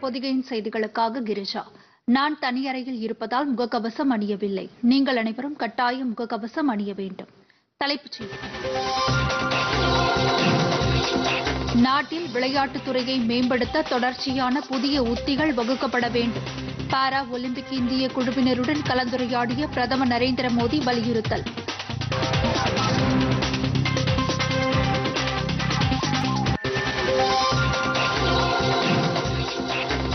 பொதிகையின் செய்திகளுக்காக கிரிஜா. நான் தனியறையில் இருப்பதால் முகக்கவசம் அணியவில்லை. நீங்கள் அனைவரும் கட்டாயம் முகக்கவசம் அணிய வேண்டும். தலைப்புச் செய்திகள் நாட்டில் விளையாட்டுத் துறையை மேம்படுத்த தொடர்ச்சியான புதிய உத்திகள் வகுக்கப்பட வேண்டும். பாரா ஒலிம்பிக் இந்திய குழுவினருடன் கலந்துரையாடிய பிரதமர் நரேந்திர மோடி வலியுறுத்தல்.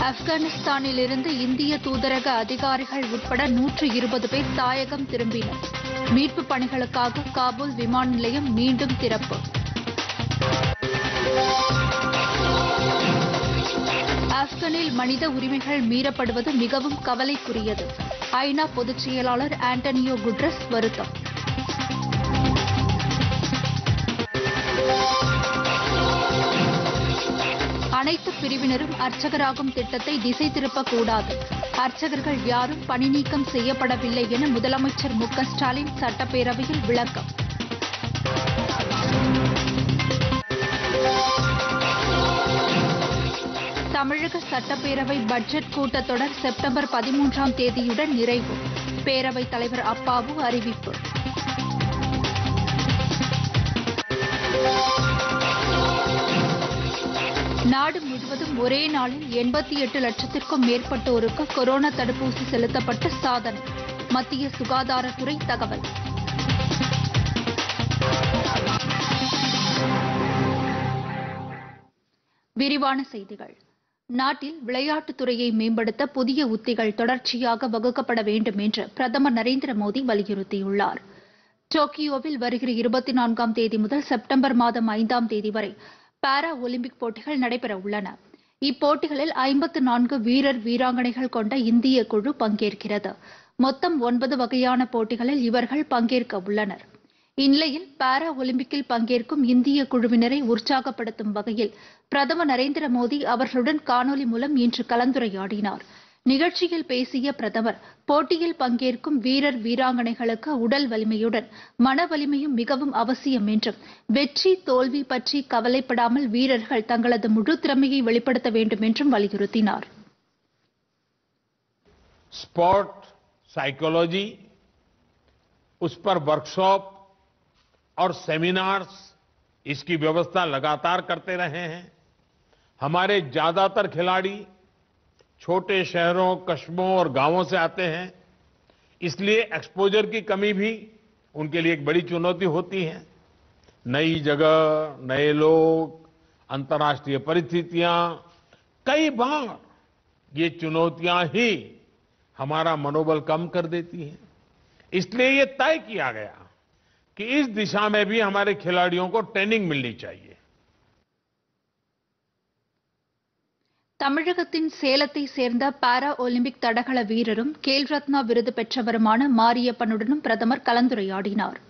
ஆப்கானிஸ்தானில் இருந்து இந்திய தூதரக அதிகாரிகள் உட்பட நூற்று இருபது பேர் தாயகம் திரும்பினர். மீட்பு பணிகளுக்காக காபூல் விமான நிலையம் மீண்டும் திறப்பு. ஆப்கனில் மனித உரிமைகள் மீறப்படுவது மிகவும் கவலைக்குரியது. ஐநா பொதுச் செயலாளர் ஆண்டனியோ குட்ரஸ் வருத்தம். அனைத்து பிரிவினரும் அர்ச்சகராகும் திட்டத்தை திசை திருப்பக்கூடாது. அர்ச்சகர்கள் யாரும் பணி நீக்கம் செய்யப்படவில்லை என முதலமைச்சர் மு க ஸ்டாலின் சட்டப்பேரவையில் விளக்கம். தமிழக சட்டப்பேரவை பட்ஜெட் கூட்டத்தொடர் செப்டம்பர் பதிமூன்றாம் தேதியுடன் நிறைவு. பேரவைத் தலைவர் அப்பாவு அறிவிப்பு. நாடு முழுவதும் ஒரே நாளில் எண்பத்தி எட்டு லட்சத்திற்கும் மேற்பட்டோருக்கு கொரோனா தடுப்பூசி செலுத்தப்பட்ட சாதனை. மத்திய சுகாதாரத்துறை தகவல். விரிவான செய்திகள். நாட்டில் விளையாட்டுத் துறையை மேம்படுத்த புதிய உத்திகள் தொடர்ச்சியாக வகுக்கப்பட வேண்டும் என்று பிரதமர் நரேந்திர மோடி வலியுறுத்தியுள்ளார். டோக்கியோவில் வருகிற இருபத்தி நான்காம் தேதி முதல் செப்டம்பர் மாதம் ஐந்தாம் தேதி வரை பாரா ஒலிம்பிக் போட்டிகள் நடைபெற உள்ளன. இப்போட்டிகளில் ஐம்பத்து நான்கு வீரர் வீராங்கனைகள் கொண்ட இந்திய குழு பங்கேற்கிறது. மொத்தம் ஒன்பது வகையான போட்டிகளில் இவர்கள் பங்கேற்க உள்ளனர். இந்நிலையில் பாரா ஒலிம்பிக்கில் பங்கேற்கும் இந்திய குழுவினரை உற்சாகப்படுத்தும் வகையில் பிரதமர் நரேந்திர மோடி அவர்களுடன் காணொலி மூலம் இன்று கலந்துரையாடினார். நிகழ்ச்சியில் பேசிய பிரதமர் போட்டியில் பங்கேற்கும் வீரர் வீராங்கனைகளுக்கு உடல் வலிமையுடன் மன வலிமையும் மிகவும் அவசியம் என்றும் வெற்றி தோல்வி பற்றி கவலைப்படாமல் வீரர்கள் தங்களது முழு திறமையை வெளிப்படுத்த வேண்டும் என்றும் வலியுறுத்தினார் स्पोर्ट साइकोलॉजी उस पर वर्कशॉप और सेमिनार्स इसकी व्यवस्था लगातार करते रहे हैं हमारे ज्यादातर खिलाड़ी छोटे शहरों, कस्बों और गाँवों से आते हैं। इसलिए एक्सपोजर की कमी भी उनके लिए एक बड़ी चुनौती होती है। नई जगह, नए लोग, अंतर्राष्ट्रीय परिस्थितियाँ, कई बार ये चुनौतियाँ ही हमारा मनोबल कम कर देती हैं। इसलिए ये तय किया गया कि इस दिशा में भी हमारे खिलाड़ियों को ट्रेनिंग मिलनी चाहिए। தமிழகத்தின் சேலத்தை சேர்ந்த பாரா ஒலிம்பிக் தடகள வீரரும் கேல் ரத்னா விருது பெற்றவருமான மாரியப்பனுடனும் பிரதமர் கலந்துரையாடினார்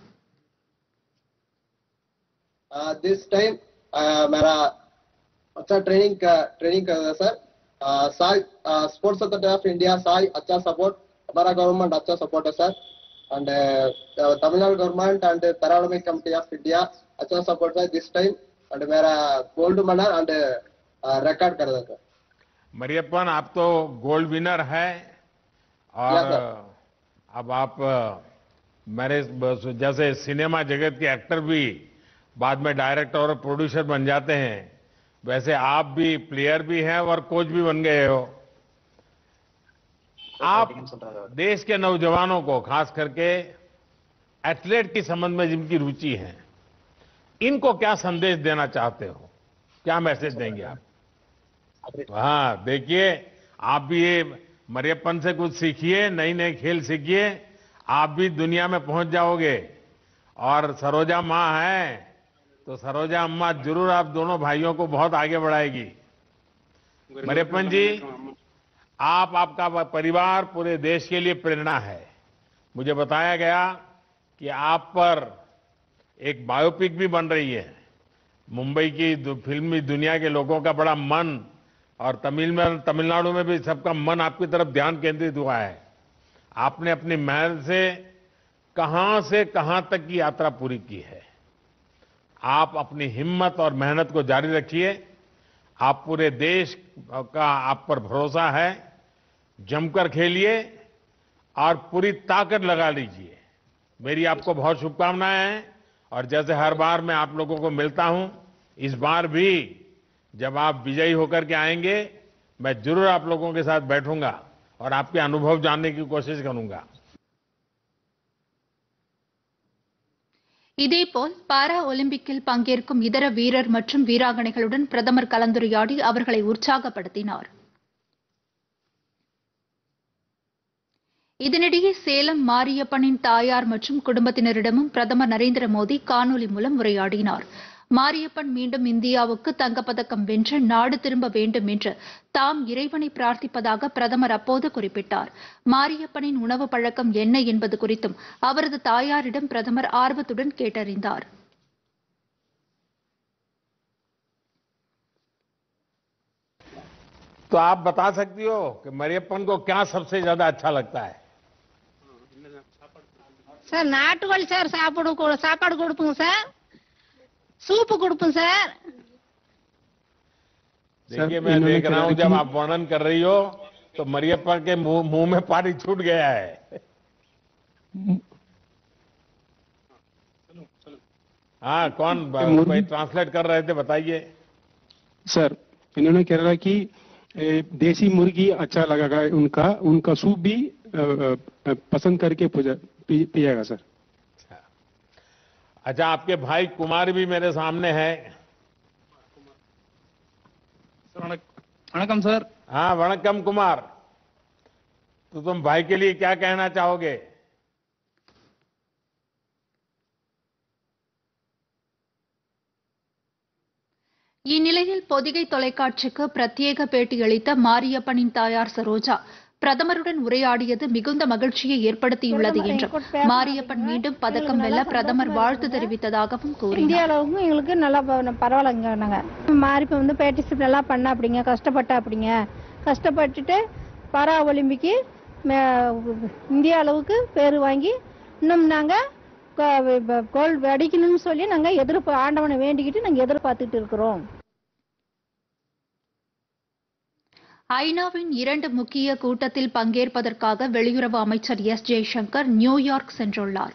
this time uh, mera acha training ka, training kar raha sir uh, sir uh, sports authority of india sir acha support mera government acha support hai sir and uh, tamil nadu government and paralympic committee of india acha support sir this time and mera gold medal and uh, record kar raha sir Mariyappan आप तो gold winner है और अब आप मेरे जैसे cinema जगत के एक्टर भी बाद में डायरेक्टर और प्रोड्यूसर बन जाते हैं वैसे आप भी प्लेयर भी हैं और कोच भी बन गए हो। आप देश के नौजवानों को खास करके एथलीट के संबंध में जिनकी रुचि है इनको क्या संदेश देना चाहते हो? क्या मैसेज देंगे आप? हाँ देखिए आप भी ये मरियप्पन से कुछ सीखिए नई नई खेल सीखिए आप भी दुनिया में पहुँच जाओगे। और सरोजा माँ है तो सरोजा अम्मा ज़रूर आप दोनों भाइयों को बहुत आगे बढ़ाएगी। मरियपन जी आप आपका परिवार पूरे देश के लिए प्रेरणा है। मुझे बताया गया कि आप पर एक बायोपिक भी बन रही है। मुंबई की फिल्मी दुनिया के लोगों का बड़ा मन और तमिल में, तमिलनाडु में भी सबका मन आपकी तरफ़ ध्यान केंद्रित हुआ है। आपने अपनी मेहनत से कहाँ से कहाँ तक की यात्रा पूरी की है? आप अपनी हिम्मत और मेहनत को जारी रखिए। आप पूरे देश का आप पर भरोसा है। जमकर खेलिए और पूरी ताकत लगा लीजिए। मेरी आपको बहुत शुभकामनाएँ हैं और जैसे हर बार मैं आप लोगों को मिलता हूँ, इस बार भी जब आप विजयी होकर के आएंगे मैं जरूर आप लोगों के साथ बैठूंगा और आपके अनुभव जानने की कोशिश करूंगा இதேபோல் பாரா ஒலிம்பிக்கில் பங்கேற்கும் இதர வீரர் மற்றும் வீராங்கனைகளுடன் பிரதமர் கலந்துரையாடி அவர்களை உற்சாகப்படுத்தினார் இதனிடையே சேலம் மாரியப்பனின் தாயார் மற்றும் குடும்பத்தினரிடமும் பிரதமர் நரேந்திர மோடி காணொலி மூலம் உரையாடினார் மாரியப்பன் மீண்டும் இந்தியாவுக்கு தங்கப்பதக்கம் வென்று நாடு திரும்ப வேண்டும் என்று தாம் இறைவனை பிரார்த்திப்பதாக பிரதமர் அப்போது குறிப்பிட்டார் மாரியப்பனின் உணவு பழக்கம் என்ன என்பது குறித்தும் அவரது தாயாரிடம் பிரதமர் ஆர்வத்துடன் கேட்டறிந்தார் तो आप बता सकती हो कि मरियप्पन को क्या सबसे ज्यादा अच्छा लगता है சார் நாட்டுக்கோழி சார் சாப்பிடு கொடு- சாப்பாடு கொடுப்போங்க சார் सूप कुड़पू सर देखिए मैं देख रहा हूँ जब आप वर्णन कर रही हो तो मरियप्पा के मुँह में पानी छूट गया है। हाँ कौन ट्रांसलेट कर रहे थे बताइए। सर इन्होंने कह रहा कि देसी मुर्गी अच्छा लगा उनका उनका सूप भी पसंद करके पिएगा सर। अच्छा आपके भाई कुमार भी मेरे सामने है வணக்கம் சார் हाँ वणकम कुमार तो तुम भाई के लिए क्या कहना चाहोगे இந்நிலையில் பொதிகை தொலைக்காட்சிக்கு பிரத்யேக பேட்டியளித்த மாரியப்பனின் தாயார் சரோஜா பிரதமருடன் உரையாடியது மிகுந்த மகிழ்ச்சியை ஏற்படுத்தியுள்ளது என்றும். மாரியப்பன் மீண்டும் பதக்கம் வெல்ல பிரதமர் வாழ்த்து தெரிவித்ததாகவும் இந்திய கூறினார். அளவுக்கும் எங்களுக்கு நல்லா பரவாயில்லைங்க நாங்க. மாறிப்ப வந்து பார்ட்டிசிபேட் நல்லா பண்ண அப்படிங்க கஷ்டப்பட்ட அப்படிங்க கஷ்டப்பட்டுட்டு பாரா ஒலிம்பிக்கு இந்திய அளவுக்கு பேர் வாங்கி இன்னும் நாங்க கோல்டு அடிக்கணும்னு சொல்லி நாங்க எதிர்ப்பு ஆண்டவனை வேண்டிக்கிட்டு நாங்க எதிர்பார்த்துட்டு இருக்கிறோம். ஐநாவின் இரண்டு முக்கிய கூட்டத்தில் பங்கேற்பதற்காக வெளியுறவு அமைச்சர் எஸ் ஜெய்சங்கர் நியூயார்க் சென்றுள்ளார்.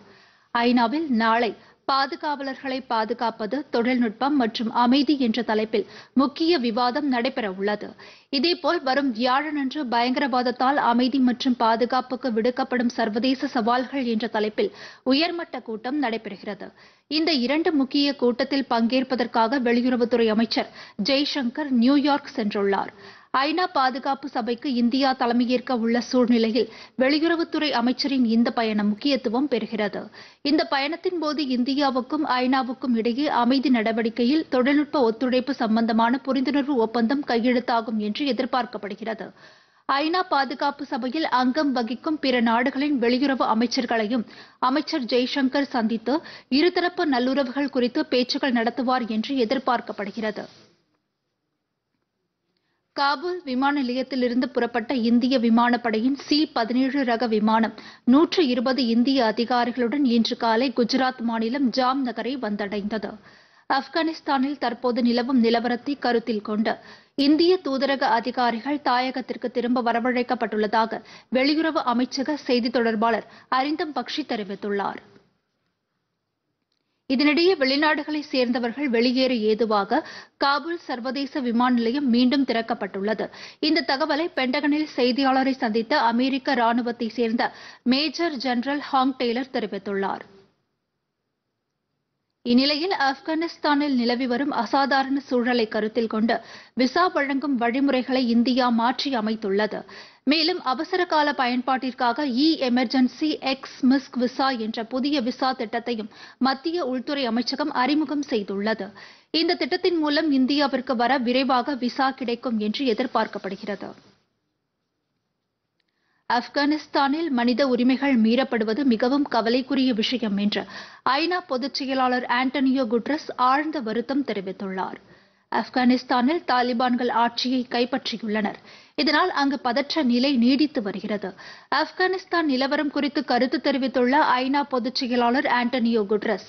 ஐநாவில் நாளை பாதுகாவலர்களை பாதுகாப்பது தொழில்நுட்பம் மற்றும் அமைதி என்ற தலைப்பில் முக்கிய விவாதம் நடைபெற உள்ளது. இதேபோல் வரும் வியாழனன்று பயங்கரவாதத்தால் அமைதி மற்றும் பாதுகாப்புக்கு விடுக்கப்படும் சர்வதேச சவால்கள் என்ற தலைப்பில் உயர்மட்ட கூட்டம் நடைபெறுகிறது. இந்த இரண்டு முக்கிய கூட்டத்தில் பங்கேற்பதற்காக வெளியுறவுத்துறை அமைச்சர் ஜெய்சங்கர் நியூயார்க் சென்றுள்ளார். ஐநா பாதுகாப்பு சபைக்கு இந்தியா தலைமையேற்க உள்ள சூழ்நிலையில் வெளியுறவுத்துறை அமைச்சரின் இந்த பயணம் முக்கியத்துவம் பெறுகிறது. இந்த பயணத்தின் போது இந்தியாவுக்கும் ஐநாவுக்கும் இடையே அமைதி நடவடிக்கையில் தொழில்நுட்ப ஒத்துழைப்பு சம்பந்தமான புரிந்துணர்வு ஒப்பந்தம் கையெழுத்தாகும் என்று எதிர்பார்க்கப்படுகிறது. ஐநா பாதுகாப்பு சபையில் அங்கம் வகிக்கும் பிற நாடுகளின் வெளியுறவு அமைச்சர்களையும் அமைச்சர் ஜெய்சங்கர் சந்தித்து இருதரப்பு நல்லுறவுகள் குறித்து பேச்சுக்கள் நடத்துவார் என்று எதிர்பார்க்கப்படுகிறது. காபூல் விமான நிலையத்திலிருந்து புறப்பட்ட இந்திய விமானப்படையின் சி பதினேழு ரக விமானம் நூற்று இருபது இந்திய அதிகாரிகளுடன் இன்று காலை குஜராத் மாநிலம் ஜாம் நகரை வந்தடைந்தது. ஆப்கானிஸ்தானில் தற்போது நிலவும் நிலவரத்தை கருத்தில் கொண்டு இந்திய தூதரக அதிகாரிகள் தாயகத்திற்கு திரும்ப வரவழைக்கப்பட்டுள்ளதாக வெளியுறவு அமைச்சக செய்தித் தொடர்பாளர் அரிந்தம் பக்ஷி தெரிவித்துள்ளார். இதனிடையே வெளிநாடுகளைச் சேர்ந்தவர்கள் வெளியேற ஏதுவாக காபூல் சர்வதேச விமான நிலையம் மீண்டும் திறக்கப்பட்டுள்ளது. இந்த தகவலை பென்டகனில் செய்தியாளரை சந்தித்த அமெரிக்க ராணுவத்தை சேர்ந்த மேஜர் ஜெனரல் ஹாங் டெய்லர் தெரிவித்துள்ளார். இந்நிலையில் ஆப்கானிஸ்தானில் நிலவி வரும் அசாதாரண சூழலை கருத்தில் கொண்டு விசா வழங்கும் வழிமுறைகளை இந்தியா மாற்றி அமைத்துள்ளது. மேலும் அவசர கால பயன்பாட்டிற்காக e emergency X misc visa என்ற புதிய விசா திட்டத்தையும் மத்திய உள்துறை அமைச்சகம் அறிமுகம் செய்துள்ளது. இந்த திட்டத்தின் மூலம் இந்தியாவிற்கு வர விரைவாக விசா கிடைக்கும் என்று எதிர்பார்க்கப்படுகிறது. ஆப்கானிஸ்தானில் மனித உரிமைகள் மீறப்படுவது மிகவும் கவலைக்குரிய விஷயம் என்று ஐநா பொதுச் செயலாளர் ஆண்டனியோ குட்ரஸ் ஆழ்ந்த வருத்தம் தெரிவித்துள்ளார். ஆப்கானிஸ்தானில் தாலிபான்கள் ஆட்சியை கைப்பற்றியுள்ளனர். இதனால் அங்கு பதற்ற நிலை நீடித்து வருகிறது. ஆப்கானிஸ்தான் நிலவரம் குறித்து கருத்து தெரிவித்துள்ள ஐநா பொதுச் செயலாளர் ஆண்டனியோ குட்ரஸ்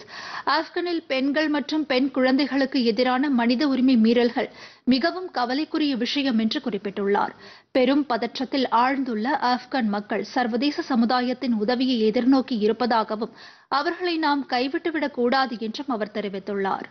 ஆப்கானில் பெண்கள் மற்றும் பெண் குழந்தைகளுக்கு எதிரான மனித உரிமை மீறல்கள் மிகவும் கவலைக்குரிய விஷயம் என்று குறிப்பிட்டுள்ளார். பெரும் பதற்றத்தில் ஆழ்ந்துள்ள ஆப்கான் மக்கள் சர்வதேச சமுதாயத்தின் உதவியை எதிர்நோக்கி இருப்பதாகவும் அவர்களை நாம் கைவிட்டுவிடக் கூடாது என்றும் அவர் தெரிவித்துள்ளார்.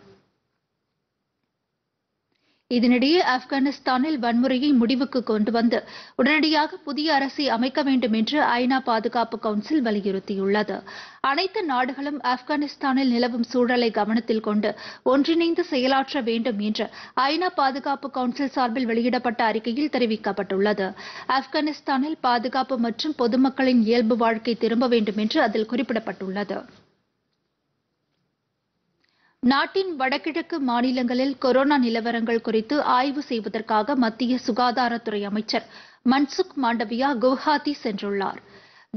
இதனிடையே ஆப்கானிஸ்தானில் வன்முறையை முடிவுக்கு கொண்டு வந்து உடனடியாக புதிய அரசை அமைக்க வேண்டும் என்று ஐநா பாதுகாப்பு கவுன்சில் வலியுறுத்தியுள்ளது. அனைத்து நாடுகளும் ஆப்கானிஸ்தானில் நிலவும் சூழலை கவனத்தில் கொண்டு ஒன்றிணைந்து செயலாற்ற வேண்டும் என்று ஐநா பாதுகாப்பு கவுன்சில் சார்பில் வெளியிடப்பட்ட அறிக்கையில் தெரிவிக்கப்பட்டுள்ளது. ஆப்கானிஸ்தானில் பாதுகாப்பு மற்றும் பொதுமக்களின் இயல்பு வாழ்க்கை திரும்ப வேண்டும் என்று அதில் குறிப்பிடப்பட்டுள்ளது. நாட்டின் வடகிழக்கு மாநிலங்களில் கொரோனா நிலவரங்கள் குறித்து ஆய்வு செய்வதற்காக மத்திய சுகாதாரத்துறை அமைச்சர் மன்சுக் மாண்டவியா குவஹாத்தி சென்றுள்ளார்.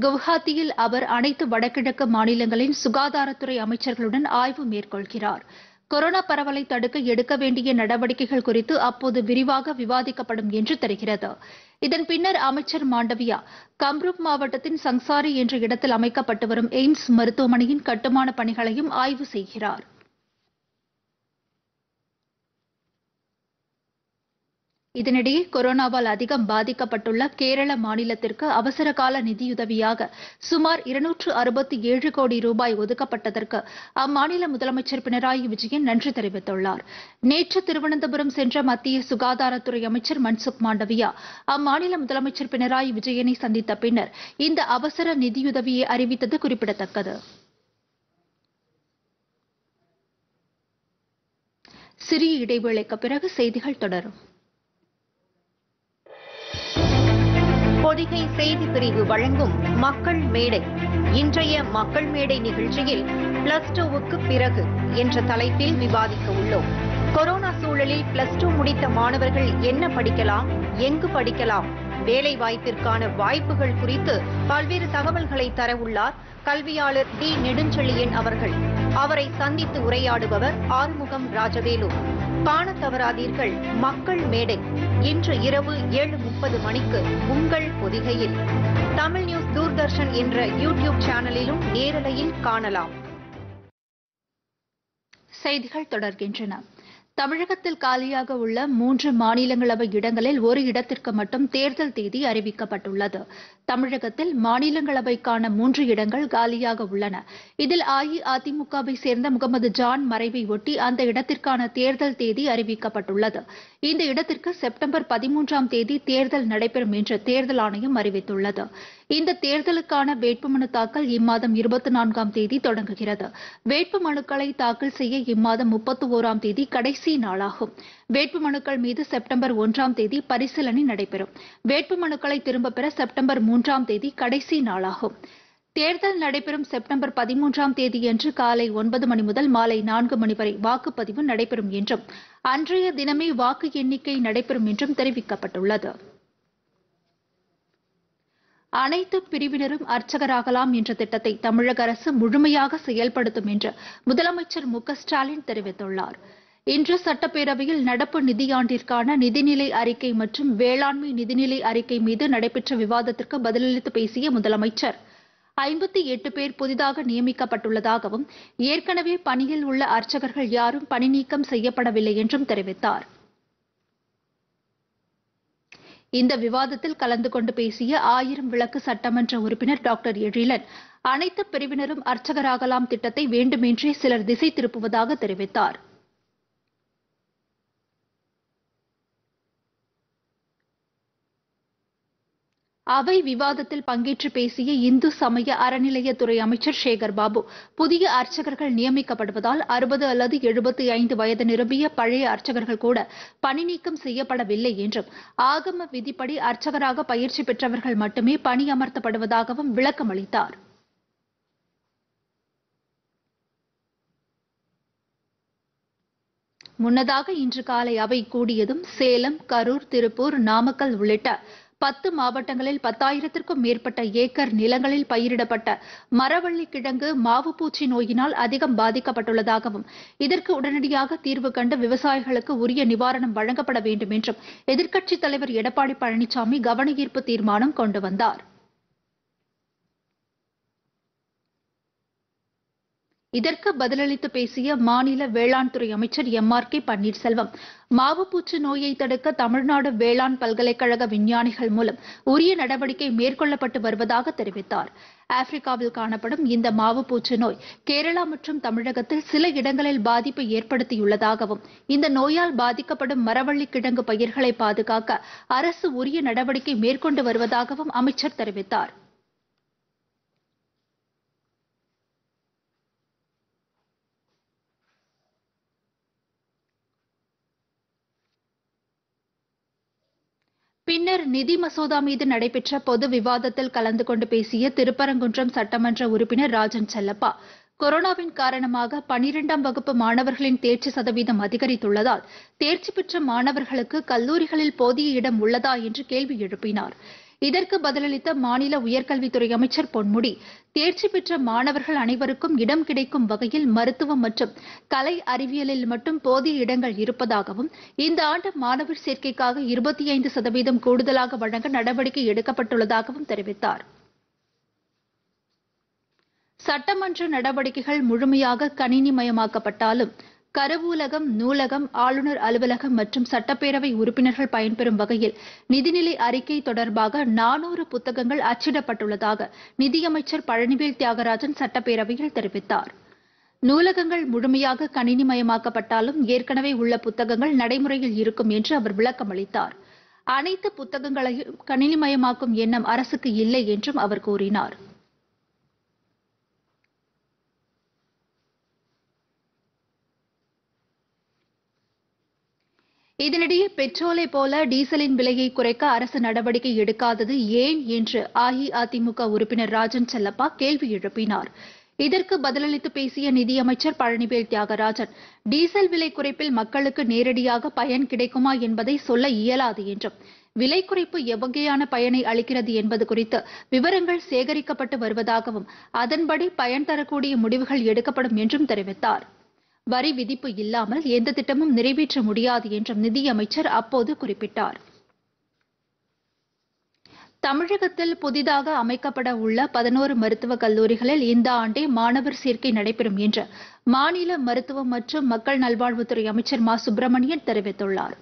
குவஹாத்தியில் அவர் அனைத்து வடகிழக்கு மாநிலங்களின் சுகாதாரத்துறை அமைச்சர்களுடன் ஆய்வு மேற்கொள்கிறார். கொரோனா பரவலை தடுக்க எடுக்க வேண்டிய நடவடிக்கைகள் குறித்து அப்போது விரிவாக விவாதிக்கப்படும் என்று தெரிகிறது. இதன் பின்னர் அமைச்சர் மாண்டவியா கம்ரூப் மாவட்டத்தின் சங்சாரி என்ற இடத்தில் அமைக்கப்பட்டு வரும் எய்ம்ஸ் மருத்துவமனையின் கட்டுமான பணிகளையும் ஆய்வு செய்கிறார். இதனிடையே கொரோனாவால் அதிகம் பாதிக்கப்பட்டுள்ள கேரள மாநிலத்திற்கு அவசர கால நிதியுதவியாக சுமார் இருநூற்று அறுபத்தி ஏழு கோடி ரூபாய் ஒதுக்கப்பட்டதற்கு அம்மாநில முதலமைச்சர் பினராயி விஜயன் நன்றி தெரிவித்துள்ளார். நேற்று திருவனந்தபுரம் சென்ற மத்திய சுகாதாரத்துறை அமைச்சர் மன்சுக் மாண்டவியா அம்மாநில முதலமைச்சர் பினராயி விஜயனை சந்தித்த பின்னர் இந்த அவசர நிதியுதவியை அறிவித்தது குறிப்பிடத்தக்கது. சிறிய இடைவேளைக்கு பிறகு செய்திகள் தொடரும். பொதிகை செய்தி பிரிவு வழங்கும் மக்கள் மேடை. இன்றைய மக்கள் மேடை நிகழ்ச்சியில் பிளஸ் டூவுக்கு பிறகு என்ற தலைப்பில் விவாதிக்க உள்ளோம். கொரோனா சூழலில் பிளஸ் டூ முடித்த மாணவர்கள் என்ன படிக்கலாம் எங்கு படிக்கலாம் வேலை வாய்ப்பிற்கான வாய்ப்புகள் குறித்து பல்வேறு தகவல்களை தர உள்ளார் கல்வியாளர் டி. நெடுஞ்செழியன் அவர்கள். அவரை சந்தித்து உரையாடுபவர் ஆறுமுகம் ராஜவேலு. காண தவறாதீர்கள் மக்கள் மேடை. இன்று இரவு ஏழு முப்பது மணிக்கு உங்கள் பொதிகையில். தமிழ் நியூஸ் தூர்தர்ஷன் என்ற யூடியூப் சேனலிலும் நேரலையில் காணலாம். செய்திகள் தொடர்கின்றன. தமிழகத்தில் காலியாக உள்ள மூன்று மாநிலங்களவை இடங்களில் ஒரு இடத்திற்கு மட்டும் தேர்தல் தேதி அறிவிக்கப்பட்டுள்ளது. தமிழகத்தில் மாநிலங்களவைக்கான மூன்று இடங்கள் காலியாக உள்ளன. இதில் அஇஅதிமுகவை சேர்ந்த முகமது ஜான் மறைவை ஒட்டி அந்த இடத்திற்கான தேர்தல் தேதி அறிவிக்கப்பட்டுள்ளது. இந்த இடத்திற்கு செப்டம்பர் பதிமூன்றாம் தேதி தேர்தல் நடைபெறும் என்று தேர்தல் ஆணையம் அறிவித்துள்ளது. இந்த தேர்தலுக்கான வேட்புமனு தாக்கல் இம்மாதம் இருபத்தி நான்காம் தேதி தொடங்குகிறது. வேட்புமனுக்களை தாக்கல் செய்ய இம்மாதம் முப்பத்தி ஓராம் தேதி கடைசி நாளாகும். வேட்புமனுக்கள் மீது செப்டம்பர் ஒன்றாம் தேதி பரிசீலனை நடைபெறும். வேட்புமனுக்களை திரும்பப் பெற செப்டம்பர் மூன்றாம் தேதி கடைசி நாளாகும். தேர்தல் நடைபெறும் செப்டம்பர் பதிமூன்றாம் தேதியன்று காலை ஒன்பது மணி முதல் மாலை நான்கு மணி வரை வாக்குப்பதிவு நடைபெறும் என்றும் அன்றைய தினமே வாக்கு எண்ணிக்கை நடைபெறும் என்றும் தெரிவிக்கப்பட்டுள்ளது. அனைத்து பிரிவினரும் அர்ச்சகராகலாம் என்ற திட்டத்தை தமிழக அரசு முழுமையாக செயல்படுத்தும் என்று முதலமைச்சர் மு ஸ்டாலின் தெரிவித்துள்ளார். இன்று சட்டப்பேரவையில் நடப்பு நிதியாண்டிற்கான நிதிநிலை அறிக்கை மற்றும் வேளாண்மை நிதிநிலை அறிக்கை மீது நடைபெற்ற விவாதத்திற்கு பதிலளித்து பேசிய முதலமைச்சர் ஐம்பத்தி எட்டு பேர் புதிதாக நியமிக்கப்பட்டுள்ளதாகவும் ஏற்கனவே பணியில் உள்ள அர்ச்சகர்கள் யாரும் பணி நீக்கம் செய்யப்படவில்லை என்றும் தெரிவித்தார். இந்த விவாதத்தில் கலந்து கொண்டு பேசிய ஆயிரம் விளக்கு சட்டமன்ற உறுப்பினர் டாக்டர் எழிலன் அனைத்து பிரிவினரும் அர்ச்சகராகலாம் திட்டத்தை வேண்டுமென்றே சிலர் திசை திருப்புவதாக தெரிவித்தார். அவை விவாதத்தில் பங்கேற்று பேசிய இந்து சமய அறநிலையத்துறை அமைச்சர் சேகர் பாபு. புதிய அர்ச்சகர்கள் நியமிக்கப்படுவதால் அறுபது அல்லது எழுபத்தி ஐந்து வயது நிரம்பிய பழைய அர்ச்சகர்கள் கூட பணி நீக்கம் செய்யப்படவில்லை என்றும் ஆகம விதிப்படி அர்ச்சகராக பயிற்சி பெற்றவர்கள் மட்டுமே பணியமர்த்தப்படுவதாகவும் விளக்கம் அளித்தார். முன்னதாக இன்று காலை அவை கூடியதும் சேலம் கரூர் திருப்பூர் நாமக்கல் உள்ளிட்ட பத்து மாவட்டங்களில் பத்தாயிரத்திற்கும் மேற்பட்ட ஏக்கர் நிலங்களில் பயிரிடப்பட்ட மரவள்ளி கிழங்கு மாவுப்பூச்சி நோயினால் அதிகம் பாதிக்கப்பட்டுள்ளதாகவும் இதற்கு உடனடியாக தீர்வு கண்டு விவசாயிகளுக்கு உரிய நிவாரணம் வழங்கப்பட வேண்டும் என்றும் எதிர்க்கட்சித் தலைவர் எடப்பாடி பழனிசாமி கவனஈர்ப்பு தீர்மானம் கொண்டு வந்தார். இதற்கு பதிலளித்து பேசிய மாநில வேளாண் துறை அமைச்சர் எம் ஆர் கே பன்னீர்செல்வம் மாவுப்பூச்சு நோயை தடுக்க தமிழ்நாடு வேளாண் பல்கலைக்கழக விஞ்ஞானிகள் மூலம் உரிய நடவடிக்கை மேற்கொள்ளப்பட்டு வருவதாக தெரிவித்தார். ஆப்பிரிக்காவில் காணப்படும் இந்த மாவுப்பூச்சி நோய் கேரளா மற்றும் தமிழகத்தில் சில இடங்களில் பாதிப்பை ஏற்படுத்தியுள்ளதாகவும் இந்த நோயால் பாதிக்கப்படும் மரவள்ளி கிழங்கு பயிர்களை பாதுகாக்க அரசு உரிய நடவடிக்கை மேற்கொண்டு வருவதாகவும் அமைச்சர் தெரிவித்தார். பின்னர் நிதி மசோதா மீது நடைபெற்ற பொது விவாதத்தில் கலந்து கொண்டு பேசிய திருப்பரங்குன்றம் சட்டமன்ற உறுப்பினர் ராஜன் செல்லப்பா கொரோனாவின் காரணமாக பனிரெண்டாம் வகுப்பு மாணவர்களின் தேர்ச்சி சதவீதம் அதிகரித்துள்ளதால் தேர்ச்சி பெற்ற மாணவர்களுக்கு கல்லூரிகளில் போதிய இடம் உள்ளதா என்று கேள்வி எழுப்பினார். இதற்கு பதிலளித்த மாநில உயர்கல்வித்துறை அமைச்சர் பொன்முடி தேர்ச்சி பெற்ற மாணவர்கள் அனைவருக்கும் இடம் கிடைக்கும் வகையில் மருத்துவம் மற்றும் கலை அறிவியலில் மட்டும் போதிய இடங்கள் இருப்பதாகவும் இந்த ஆண்டு மாணவர் சேர்க்கைக்காக இருபத்தி ஐந்து சதவீதம் கூடுதலாக வழங்க நடவடிக்கை எடுக்கப்பட்டுள்ளதாகவும் தெரிவித்தார். சட்டமன்ற நடவடிக்கைகள் முழுமையாக கணினிமயமாக்கப்பட்டாலும் கருவூலகம் நூலகம் ஆளுநர் அலுவலகம் மற்றும் சட்டப்பேரவை உறுப்பினர்கள் பயன்பெறும் வகையில் நிதிநிலை அறிக்கை தொடர்பாக நானூறு புத்தகங்கள் அச்சிடப்பட்டுள்ளதாக நிதியமைச்சர் பழனிவேல் தியாகராஜன் சட்டப்பேரவையில் தெரிவித்தார். நூலகங்கள் முழுமையாக கணினிமயமாக்கப்பட்டாலும் ஏற்கனவே உள்ள புத்தகங்கள் நடைமுறையில் இருக்கும் என்று அவர் விளக்கம் அளித்தார். அனைத்து புத்தகங்களையும் கணினிமயமாக்கும் எண்ணம் அரசுக்கு இல்லை என்றும் அவர் கூறினார். இதனிடையே பெட்ரோலை போல டீசலின் விலையை குறைக்க அரசு நடவடிக்கை எடுக்காதது ஏன் என்று அஇஅதிமுக உறுப்பினர் ராஜன் செல்லப்பா கேள்வி எழுப்பினார். இதற்கு பதிலளித்து பேசிய நிதியமைச்சர் பழனிவேல் தியாகராஜன் டீசல் விலை குறைப்பில் மக்களுக்கு நேரடியாக பயன் கிடைக்குமா என்பதை சொல்ல இயலாது என்றும் விலை குறைப்பு எவ்வகையான பயனை அளிக்கிறது என்பது குறித்து விவரங்கள் சேகரிக்கப்பட்டு வருவதாகவும் அதன்படி பயன் தரக்கூடிய முடிவுகள் எடுக்கப்படும் என்றும் தெரிவித்தார். வரி விதிப்பு இல்லாமல் எந்த திட்டமும் நிறைவேற்ற முடியாது என்றும் நிதியமைச்சர் அப்போது குறிப்பிட்டார். தமிழகத்தில் புதிதாக அமைக்கப்பட உள்ள பதினோரு மருத்துவக் கல்லூரிகளில் இந்த ஆண்டே மாணவர் சேர்க்கை நடைபெறும் என்று மாநில மருத்துவம் மற்றும் மக்கள் நல்வாழ்வுத்துறை அமைச்சர் மா. சுப்பிரமணியன் தெரிவித்துள்ளார்.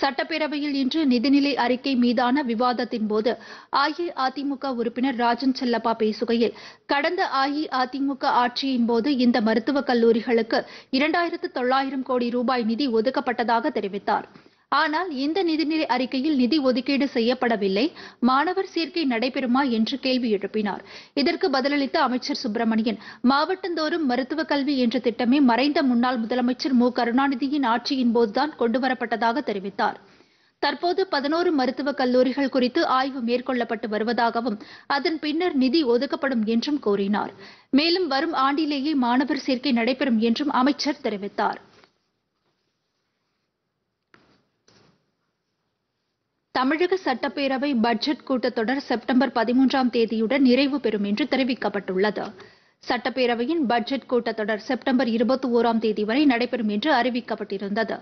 சட்டப்பேரவையில் இன்று நிதிநிலை அறிக்கை மீதான விவாதத்தின் போது அஇஅதிமுக உறுப்பினர் ராஜன் செல்லப்பா பேசுகையில் கடந்த அஇஅதிமுக ஆட்சியின் போது இந்த மருத்துவக் கல்லூரிகளுக்கு இரண்டாயிரத்து தொள்ளாயிரம் கோடி ரூபாய் நிதி ஒதுக்கப்பட்டதாக தெரிவித்தார். ஆனால் இந்த நிதிநிலை அறிக்கையில் நிதி ஒதுக்கீடு செய்யப்படவில்லை. மாணவர் சேர்க்கை நடைபெறுமா என்று கேள்வி எழுப்பினார். இதற்கு பதிலளித்த அமைச்சர் சுப்பிரமணியன் மாவட்டந்தோறும் மருத்துவக் கல்வி என்ற திட்டமே மறைந்த முன்னாள் முதலமைச்சர் மு. கருணாநிதியின் ஆட்சியின் போதுதான் கொண்டுவரப்பட்டதாக தெரிவித்தார். தற்போது பதினோரு மருத்துவக் கல்லூரிகள் குறித்து ஆய்வு மேற்கொள்ளப்பட்டு வருவதாகவும் அதன் பின்னர் நிதி ஒதுக்கப்படும் என்றும் கூறினார். மேலும் வரும் ஆண்டிலேயே மாணவர் சேர்க்கை நடைபெறும் என்றும் அமைச்சர் தெரிவித்தார். தமிழக சட்டப்பேரவை பட்ஜெட் கூட்டத்தொடர் செப்டம்பர் பதிமூன்றாம் தேதியுடன் நிறைவு பெறும் என்று தெரிவிக்கப்பட்டுள்ளது. சட்டப்பேரவையின் பட்ஜெட் கூட்டத்தொடர் செப்டம்பர் இருபத்தி ஓராம் தேதி வரை நடைபெறும் என்று அறிவிக்கப்பட்டிருந்தது.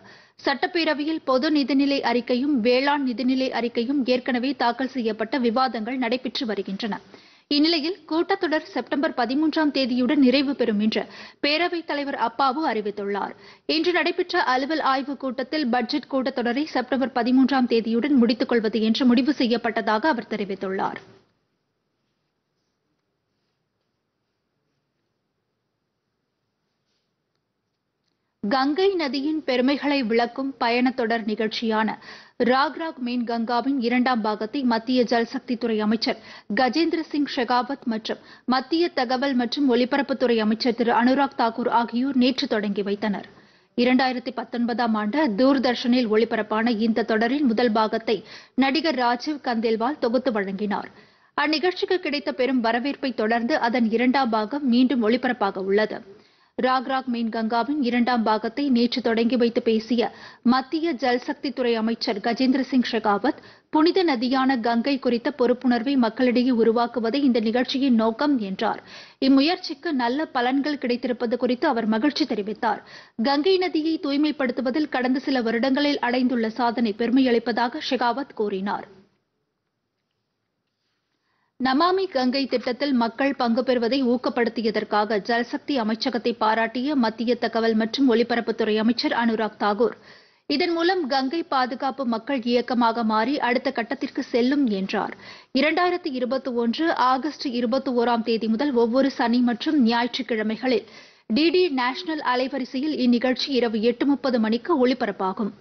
சட்டப்பேரவையில் பொது நிதிநிலை அறிக்கையும் வேளாண் நிதிநிலை அறிக்கையும் ஏற்கனவே தாக்கல் செய்யப்பட்ட விவாதங்கள் நடைபெற்று வருகின்றன. இந்நிலையில் கூட்டத்தொடர் செப்டம்பர் பதிமூன்றாம் தேதியுடன் நிறைவு பெறும் என்று பேரவைத் தலைவர் அப்பாவு அறிவித்துள்ளார். இன்று நடைபெற்ற அலுவல் ஆய்வுக் கூட்டத்தில் பட்ஜெட் கூட்டத்தொடரை செப்டம்பர் பதிமூன்றாம் தேதியுடன் முடித்துக் கொள்வது என்று முடிவு செய்யப்பட்டதாக அவர் தெரிவித்துள்ளார். கங்கை நதியின் பெருமைகளை விளக்கும் பயணத்தொடர் நிகழ்ச்சியான ராக் ராக் கங்காவின் இரண்டாம் பாகத்தை மத்திய ஜல்சக்தித்துறை அமைச்சர் கஜேந்திர சிங் ஷெகாவத் மற்றும் மத்திய தகவல் மற்றும் ஒலிபரப்புத்துறை அமைச்சர் திரு அனுராக் தாக்கூர் ஆகியோர் நேற்று தொடங்கி வைத்தனர். இரண்டாயிரத்தி பத்தொன்பதாம் ஆண்டு தூர்தர்ஷனில் ஒளிபரப்பான இந்த தொடரின் முதல் பாகத்தை நடிகர் ராஜீவ் கந்தேல்வால் தொகுத்து வழங்கினார். அந்நிகழ்ச்சிக்கு கிடைத்த பெரும் வரவேற்பை தொடர்ந்து அதன் இரண்டாம் பாகம் மீண்டும் ஒளிபரப்பாக உள்ளது. ராக் ராக் கங்காவின் இரண்டாம் பாகத்தை நேற்று தொடங்கி வைத்து பேசிய மத்திய ஜல்சக்தித்துறை அமைச்சர் கஜேந்திர சிங் ஷெகாவத் புனித நதியான கங்கை குறித்த பொறுப்புணர்வை மக்களிடையே உருவாக்குவதே இந்த நிகழ்ச்சியின் நோக்கம் என்றார். இம்முயற்சிக்கு நல்ல பலன்கள் கிடைத்திருப்பது குறித்து அவர் மகிழ்ச்சி தெரிவித்தார். கங்கை நதியை தூய்மைப்படுத்துவதில் கடந்த சில வருடங்களில் அடைந்துள்ள சாதனை பெருமையளிப்பதாக ஷெகாவத் கூறினார். நமாமி கங்கை திட்டத்தில் மக்கள் பங்கு பெறுவதை ஊக்கப்படுத்தியதற்காக ஜல்சக்தி அமைச்சகத்தை பாராட்டிய மத்திய தகவல் மற்றும் ஒலிபரப்புத்துறை அமைச்சர் அனுராக் தாகூர். இதன் மூலம் கங்கை பாதுகாப்பு மக்கள் இயக்கமாக மாறி அடுத்த கட்டத்திற்கு செல்லும் என்றார். இரண்டாயிரத்தி இருபத்தி ஒன்று ஆகஸ்ட் இருபத்தி ஓராம் தேதி முதல் ஒவ்வொரு சனி மற்றும் ஞாயிற்றுக்கிழமைகளில் டிடி நேஷனல் அலைவரிசையில் இந்நிகழ்ச்சி இரவு எட்டு முப்பது மணிக்கு ஒளிபரப்பாகும்.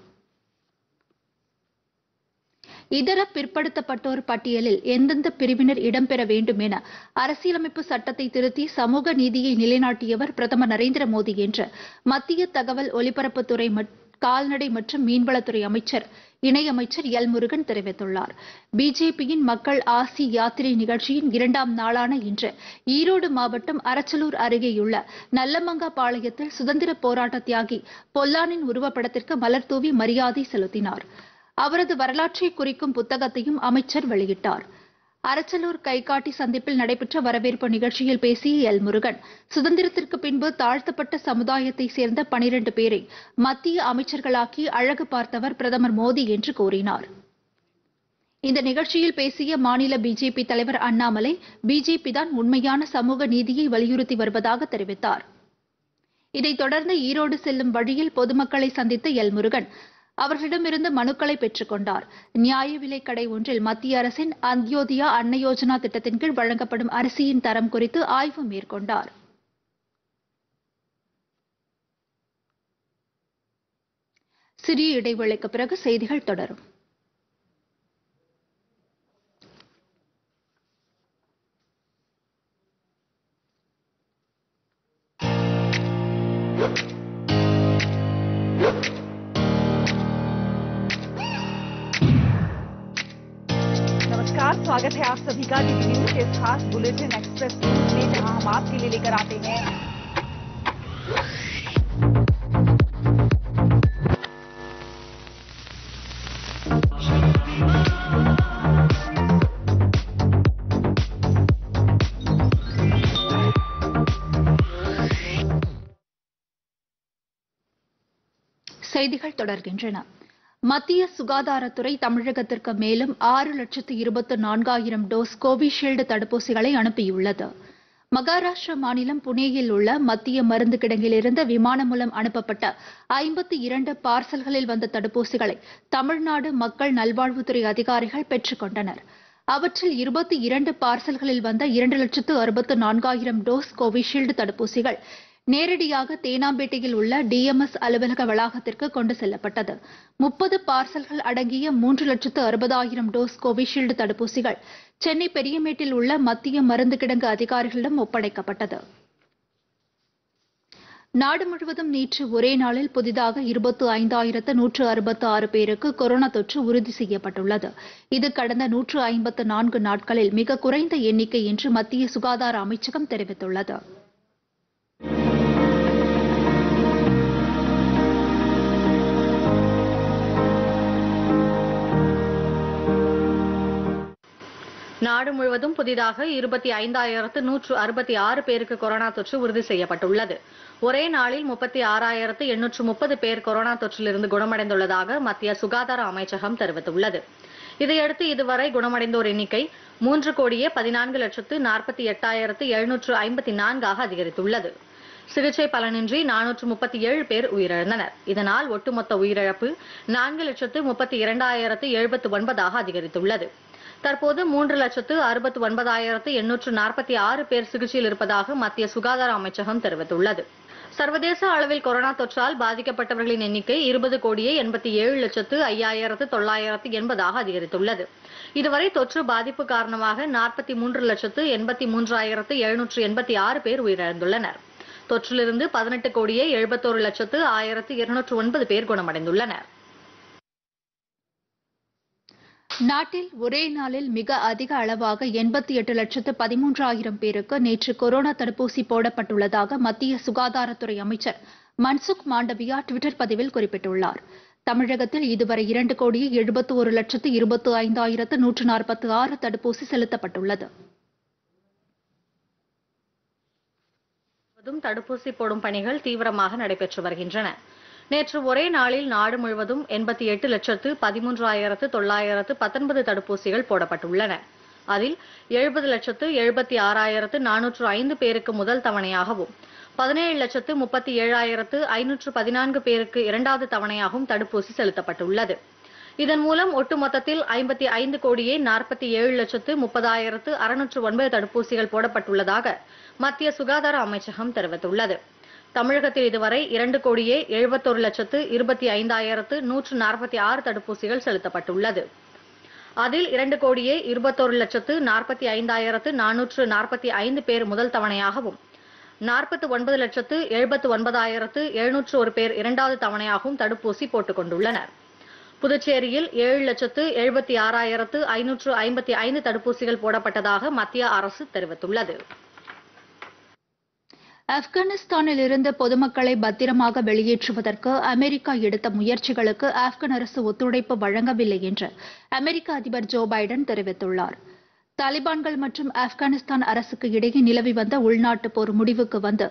இதர பிற்படுத்தப்பட்டோர் பட்டியலில் எந்தெந்த பிரிவினர் இடம்பெற வேண்டும் என அரசியலமைப்பு சட்டத்தை திருத்தி சமூக நீதியை நிலைநாட்டியவர் பிரதமர் நரேந்திர மோடி என்று மத்திய தகவல் ஒலிபரப்புத்துறை கால்நடை மற்றும் மீன்வளத்துறை அமைச்சர் இணையமைச்சர் எல் முருகன் தெரிவித்துள்ளார். பிஜேபியின் மக்கள் ஆசி யாத்திரை நிகழ்ச்சியின் இரண்டாம் நாளான இன்று ஈரோடு மாவட்டம் அரச்சலூர் அருகேயுள்ள நல்லமங்கா பாளையத்தில் சுதந்திர போராட்ட தியாகி பொல்லானின் உருவப்படத்திற்கு மலர் தூவி மரியாதை செலுத்தினார். அவரது வரலாற்றை குறிக்கும் புத்தகத்தையும் அமைச்சர் வெளியிட்டார். அரச்சலூர் கைகாட்டி சந்திப்பில் நடைபெற்ற வரவேற்பு நிகழ்ச்சியில் பேசிய எல் முருகன் சுதந்திரத்திற்கு பின்பு தாழ்த்தப்பட்ட சமுதாயத்தை சேர்ந்த பனிரண்டு பேரை மத்திய அமைச்சர்களாக்கி அழகு பார்த்தவர் பிரதமர் மோடி என்று கூறினார். இந்த நிகழ்ச்சியில் பேசிய மாநில பிஜேபி தலைவர் அண்ணாமலை பிஜேபி தான் உண்மையான சமூக நீதியை வலியுறுத்தி வருவதாக தெரிவித்தார். இதைத் தொடர்ந்து ஈரோடு செல்லும் வழியில் பொதுமக்களை சந்தித்த எல் முருகன் அவர்களிடமிருந்து மனுக்களை பெற்றுக் கொண்டார். நியாய விலைக் கடை ஒன்றில் மத்திய அரசின் அந்தியோதயா அன்ன யோஜனா திட்டத்தின் கீழ் வழங்கப்படும் அரிசியின் தரம் குறித்து ஆய்வு மேற்கொண்டார். சிறிய இடைவேளைக்கு பிறகு செய்திகள் தொடரும். आप सभी का डीडी न्यूज के इस खास बुलेटिन एक्सप्रेस न्यूज में जहां हम आपके लिए लेकर आते हैं செய்திகள் தொடர்கின்றன மத்திய சுகாதாரத்துறை தமிழகத்திற்கு மேலும் ஆறு லட்சத்து இருபத்து நான்காயிரம் டோஸ் கோவிஷீல்டு தடுப்பூசிகளை அனுப்பியுள்ளது. மகாராஷ்டிரா மாநிலம் புனேயில் உள்ள மத்திய மருந்து கிடங்கிலிருந்து விமானம் மூலம் அனுப்பப்பட்ட ஐம்பத்தி இரண்டு பார்சல்களில் வந்த தடுப்பூசிகளை தமிழ்நாடு மக்கள் நல்வாழ்வுத்துறை அதிகாரிகள் பெற்றுக் கொண்டனர். அவற்றில் இருபத்தி இரண்டு பார்சல்களில் வந்த இரண்டு லட்சத்து அறுபத்து நான்காயிரம் டோஸ் கோவிஷீல்டு தடுப்பூசிகள் நேரடியாக தேனாம்பேட்டையில் உள்ள டிஎம்எஸ் அலுவலக வளாகத்திற்கு கொண்டு செல்லப்பட்டது. முப்பது பார்சல்கள் அடங்கிய மூன்று லட்சத்து அறுபதாயிரம் டோஸ் கோவிஷீல்டு தடுப்பூசிகள் சென்னை பெரியமேட்டில் உள்ள மத்திய மருந்து கிடங்கு அதிகாரிகளிடம் ஒப்படைக்கப்பட்டது. நாடு முழுவதும் நேற்று ஒரே நாளில் புதிதாக இருபத்து ஐந்தாயிரத்து நூற்று அறுபத்து ஆறு பேருக்கு கொரோனா தொற்று உறுதி செய்யப்பட்டுள்ளது. இது கடந்த நூற்று ஐம்பத்து நான்கு நாட்களில் மிக குறைந்த எண்ணிக்கை என்று மத்திய சுகாதார அமைச்சகம் தெரிவித்துள்ளது. நாடு முழுவதும் புதிதாக இருபத்தி ஐந்தாயிரத்து நூற்று அறுபத்தி ஆறு பேருக்கு கொரோனா தொற்று உறுதி செய்யப்பட்டுள்ளது. ஒரே நாளில் முப்பத்தி ஆறாயிரத்து எண்ணூற்று முப்பது பேர் கொரோனா தொற்றிலிருந்து குணமடைந்துள்ளதாக மத்திய சுகாதார அமைச்சகம் தெரிவித்துள்ளது. இதையடுத்து இதுவரை குணமடைந்தோர் எண்ணிக்கை மூன்று கோடியே பதினான்கு லட்சத்து நாற்பத்தி எட்டாயிரத்து எழுநூற்று ஐம்பத்தி நான்காக அதிகரித்துள்ளது. சிகிச்சை பலனின்றி நானூற்று முப்பத்தி ஏழு பேர் உயிரிழந்தனர். இதனால் ஒட்டுமொத்த உயிரிழப்பு நான்கு லட்சத்து முப்பத்தி இரண்டாயிரத்து எழுபத்து ஒன்பதாக அதிகரித்துள்ளது. தற்போது மூன்று லட்சத்து அறுபத்து ஒன்பதாயிரத்து எண்ணூற்று நாற்பத்தி ஆறு பேர் சிகிச்சையில் இருப்பதாக மத்திய சுகாதார அமைச்சகம் தெரிவித்துள்ளது. சர்வதேச அளவில் கொரோனா தொற்றால் பாதிக்கப்பட்டவர்களின் எண்ணிக்கை இருபது கோடியே எண்பத்தி ஏழு லட்சத்து ஐயாயிரத்து தொள்ளாயிரத்து எண்பதாக அதிகரித்துள்ளது. இதுவரை தொற்று பாதிப்பு காரணமாக நாற்பத்தி மூன்று லட்சத்து எண்பத்தி மூன்றாயிரத்து எழுநூற்று எண்பத்தி ஆறு பேர் உயிரிழந்துள்ளனர். தொற்றிலிருந்து பதினெட்டு கோடியே எழுபத்தோரு லட்சத்து ஆயிரத்து இருநூற்று ஒன்பது பேர் குணமடைந்துள்ளனர். நாட்டில் ஒரே நாளில் மிக அதிக அளவாக எண்பத்தி எட்டு லட்சத்து பதிமூன்றாயிரம் பேருக்கு நேற்று கொரோனா தடுப்பூசி போடப்பட்டுள்ளதாக மத்திய சுகாதாரத்துறை அமைச்சர் மன்சுக் மாண்டவியா டுவிட்டர் பதிவில் குறிப்பிட்டுள்ளார். தமிழகத்தில் இதுவரை இரண்டு கோடியே எழுபத்து ஒரு லட்சத்து இருபத்து ஐந்தாயிரத்து நூற்று நாற்பத்தி ஆறு தடுப்பூசி செலுத்தப்பட்டுள்ளது. தடுப்பூசி போடும் பணிகள் தீவிரமாக நடைபெற்று வருகின்றன. நேற்று ஒரே நாளில் நாடு முழுவதும் எண்பத்தி எட்டு லட்சத்து பதிமூன்றாயிரத்து தொள்ளாயிரத்து பத்தொன்பது தடுப்பூசிகள் போடப்பட்டுள்ளன. அதில் எழுபது லட்சத்து எழுபத்தி ஆறாயிரத்து நானூற்று ஐந்து பேருக்கு முதல் தவணையாகவும் பதினேழு லட்சத்து முப்பத்தி ஏழாயிரத்து ஐநூற்று பதினான்கு பேருக்கு இரண்டாவது தவணையாகவும் தடுப்பூசி செலுத்தப்பட்டுள்ளது. இதன் மூலம் ஒட்டுமொத்தத்தில் ஐம்பத்தி ஐந்து கோடியே நாற்பத்தி ஏழு லட்சத்து முப்பதாயிரத்து அறுநூற்று ஒன்பது தடுப்பூசிகள் போடப்பட்டுள்ளதாக மத்திய சுகாதார அமைச்சகம் தெரிவித்துள்ளது. தமிழகத்தில் இதுவரை இரண்டு கோடியே எழுபத்தொரு லட்சத்து இருபத்தி ஐந்தாயிரத்து நூற்று நாற்பத்தி ஆறு தடுப்பூசிகள் செலுத்தப்பட்டுள்ளது. அதில் இரண்டு கோடியே இருபத்தொரு லட்சத்து நாற்பத்தி ஐந்தாயிரத்து நானூற்று நாற்பத்தி ஐந்து பேர் முதல் தவணையாகவும் நாற்பத்தி ஒன்பது லட்சத்து எழுபத்து ஒன்பதாயிரத்து எழுநூற்று ஒரு பேர் இரண்டாவது தவணையாகவும் தடுப்பூசி போட்டுக் கொண்டுள்ளனர். புதுச்சேரியில் ஏழு லட்சத்து எழுபத்தி ஆறாயிரத்து ஐநூற்று ஐம்பத்தி ஐந்து தடுப்பூசிகள் போடப்பட்டதாக மத்திய அரசு தெரிவித்துள்ளது. ஆப்கானிஸ்தானில் இருந்து பொதுமக்களை பத்திரமாக வெளியேற்றுவதற்கு அமெரிக்கா எடுத்த முயற்சிகளுக்கு ஆப்கான் அரசு ஒத்துழைப்பு வழங்கவில்லை என்று அமெரிக்க அதிபர் ஜோ பைடன் தெரிவித்துள்ளார். தாலிபான்கள் மற்றும் ஆப்கானிஸ்தான் அரசுக்கு இடையே நிலவி வந்த உள்நாட்டு போர் முடிவுக்கு வந்து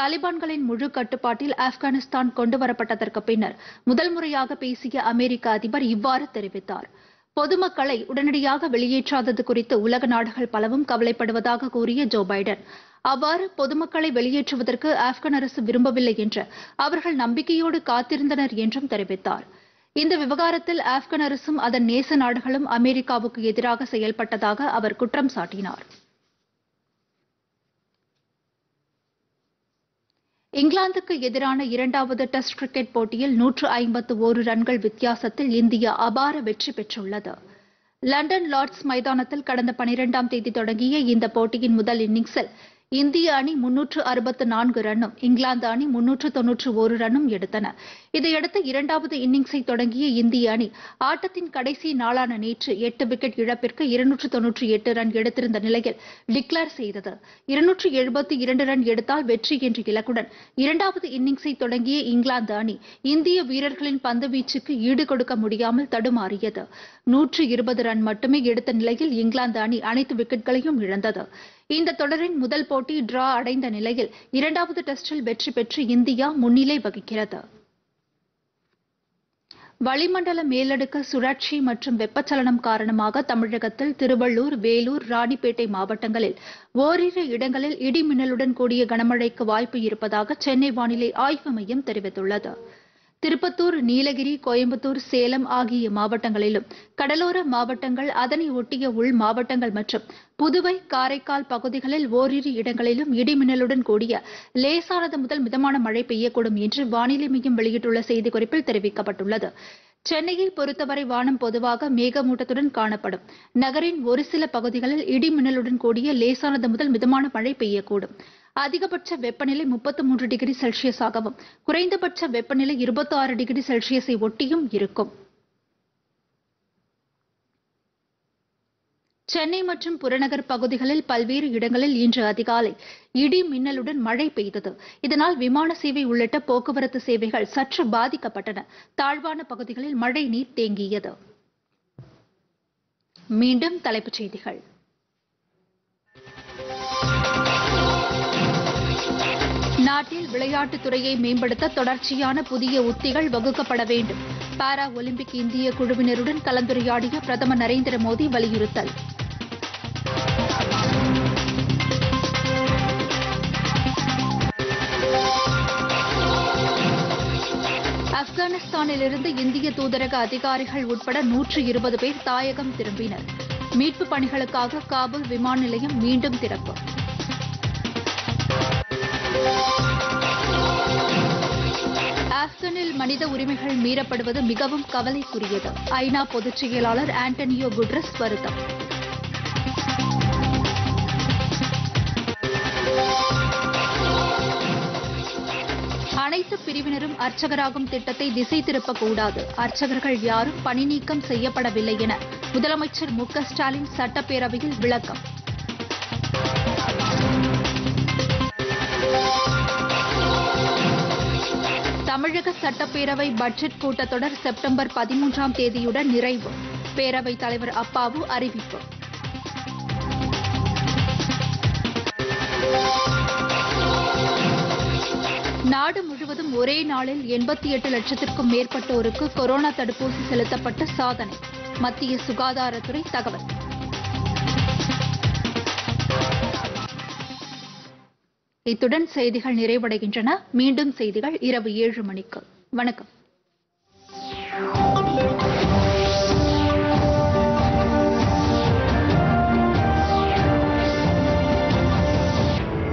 தாலிபான்களின் முழு கட்டுப்பாட்டில் ஆப்கானிஸ்தான் கொண்டுவரப்பட்டதற்கு பின்னர் முதல் முறையாக பேசிய அமெரிக்க அதிபர் இவ்வாறு தெரிவித்தார். பொதுமக்களை உடனடியாக வெளியேற்றாதது குறித்து உலக நாடுகள் பலவும் கவலைப்படுவதாக கூறிய ஜோ பைடன் அவ்வாறு பொதுமக்களை வெளியேற்றுவதற்கு ஆப்கான் அரசு விரும்பவில்லை என்று அவர்கள் நம்பிக்கையோடு காத்திருந்தனர் என்றும் தெரிவித்தார். இந்த விவகாரத்தில் ஆப்கான் அரசும் அதன் நேச நாடுகளும் அமெரிக்காவுக்கு எதிராக செயல்பட்டதாக அவர் குற்றம் சாட்டினார். இங்கிலாந்துக்கு எதிரான இரண்டாவது டெஸ்ட் கிரிக்கெட் போட்டியில் நூற்று ஐம்பத்து ஒரு ரன்கள் வித்தியாசத்தில் இந்தியா அபார வெற்றி பெற்றுள்ளது. லண்டன் லார்ட்ஸ் மைதானத்தில் கடந்த பனிரெண்டாம் தேதி தொடங்கிய இந்த போட்டியின் முதல் இன்னிங்ஸில் இந்திய அணி முன்னூற்று அறுபத்து நான்கு ரன்னும் இங்கிலாந்து அணி முன்னூற்று தொன்னூற்று ஒரு ரன்னும் எடுத்தன. இதையடுத்து இரண்டாவது இன்னிங்ஸை தொடங்கிய இந்திய அணி ஆட்டத்தின் கடைசி நாளான நேற்று எட்டு விக்கெட் இழப்பிற்கு இருநூற்று தொன்னூற்றி எட்டு ரன் எடுத்திருந்த நிலையில் டிக்ளேர் செய்தது. இருநூற்று எழுபத்தி இரண்டு ரன் எடுத்தால் வெற்றி என்ற இலக்குடன் இரண்டாவது இன்னிங்ஸை தொடங்கிய இங்கிலாந்து அணி இந்திய வீரர்களின் பந்துவீச்சுக்கு ஈடு கொடுக்க முடியாமல் தடுமாறியது. நூற்று இருபது ரன் மட்டுமே எடுத்த நிலையில் இங்கிலாந்து அணி அனைத்து விக்கெட்களையும் இழந்தது. இந்த தொடரின் முதல் போட்டி டிரா அடைந்த நிலையில் இரண்டாவது டெஸ்டில் வெற்றி பெற்று இந்தியா முன்னிலை வகிக்கிறது. வளிமண்டல மேலடுக்கு சுழற்சி மற்றும் வெப்பச்சலனம் காரணமாக தமிழகத்தில் திருவள்ளூர் வேலூர் ராணிப்பேட்டை மாவட்டங்களில் ஓரிரு இடங்களில் இடி மின்னலுடன் கூடிய கனமழைக்கு வாய்ப்பு இருப்பதாக சென்னை வானிலை ஆய்வு மையம் தெரிவித்துள்ளது. திருப்பத்தூர் நீலகிரி கோயம்புத்தூர் சேலம் ஆகிய மாவட்டங்களிலும் கடலோர மாவட்டங்கள் அதனை ஒட்டிய உள் மாவட்டங்கள் மற்றும் புதுவை காரைக்கால் பகுதிகளில் ஓரிரு இடங்களிலும் இடிமின்னலுடன் கூடிய லேசானது முதல் மிதமான மழை பெய்யக்கூடும் என்று வானிலை மையம் வெளியிட்டுள்ள செய்திக்குறிப்பில் தெரிவிக்கப்பட்டுள்ளது. சென்னையை பொறுத்தவரை வானம் பொதுவாக மேகமூட்டத்துடன் காணப்படும். நகரின் ஒரு சில பகுதிகளில் இடி மின்னலுடன் கூடிய லேசானது முதல் மிதமான மழை பெய்யக்கூடும். அதிகபட்ச வெப்பநிலை முப்பத்து மூன்று டிகிரி செல்சியஸாகவும் குறைந்தபட்ச வெப்பநிலை இருபத்தி ஆறு டிகிரி செல்சியஸை ஒட்டியும் இருக்கும். சென்னை மற்றும் புறநகர் பகுதிகளில் பல்வேறு இடங்களில் இன்று அதிகாலை இடி மின்னலுடன் மழை பெய்தது. இதனால் விமான சேவை உள்ளிட்ட போக்குவரத்து சேவைகள் சற்று பாதிக்கப்பட்டன. தாழ்வான பகுதிகளில் மழை நீர் தேங்கியது. மீண்டும் தலைப்புச் செய்திகள். நாட்டில் விளையாட்டுத் துறையை மேம்படுத்த தொடர்ச்சியான புதிய உத்திகள் வகுக்கப்பட வேண்டும். பாரா ஒலிம்பிக் இந்திய குழுவினருடன் கலந்துரையாடிய பிரதமர் நரேந்திர மோடி வலியுறுத்தல். ஆப்கானிஸ்தானிலிருந்து இந்திய தூதரக அதிகாரிகள் உட்பட நூற்று இருபது பேர் தாயகம் திரும்பினர். மீட்புப் பணிகளுக்காக காபூல் விமான நிலையம் மீண்டும் திறப்பு. ஆப்கனில் மனித உரிமைகள் மீறப்படுவது மிகவும் கவலைக்குரியது. ஐநா பொதுச் செயலாளர் ஆண்டனியோ குட்ரஸ் வருத்தம். அனைத்து பிரிவினரும் அர்ச்சகராகும் திட்டத்தை திசை திருப்பக்கூடாது. அர்ச்சகர்கள் யாரும் பணி நீக்கம் செய்யப்படவில்லை என முதலமைச்சர் மு க ஸ்டாலின் சட்டப்பேரவையில் விளக்கம். தமிழக சட்டப்பேரவை பட்ஜெட் கூட்டத்தொடர் செப்டம்பர் பதிமூன்றாம் தேதியுடன் நிறைவு. பேரவைத் தலைவர் அப்பாவு அறிவிப்பு. நாடு முழுவதும் ஒரே நாளில் எண்பத்தி எட்டு லட்சத்திற்கும் மேற்பட்டோருக்கு கொரோனா தடுப்பூசி செலுத்தப்பட்ட சாதனை. மத்திய சுகாதாரத்துறை தகவல். இத்துடன் செய்திகள் நிறைவடைகின்றன. மீண்டும் செய்திகள் இரவு ஏழு மணிக்கு. வணக்கம்.